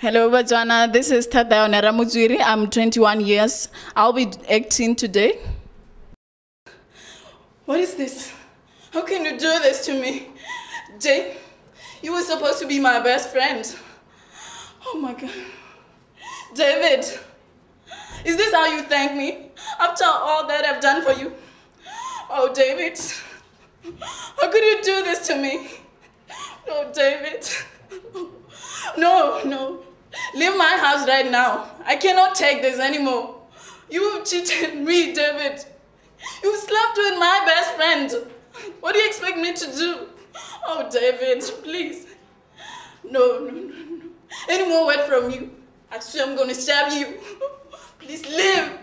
Hello, Botswana. This is Thatayaone Ramotswiri. I'm 21 years. I'll be acting today. What is this? How can you do this to me? Jay, you were supposed to be my best friend. Oh my God. David, is this how you thank me? After all that I've done for you? Oh, David, how could you do this to me? Oh, David. No. Leave my house right now. I cannot take this anymore. You cheated me, David. You slept with my best friend. What do you expect me to do? Oh, David, please. No, no, no, no. Any more word from you? I swear I'm gonna stab you. Please leave.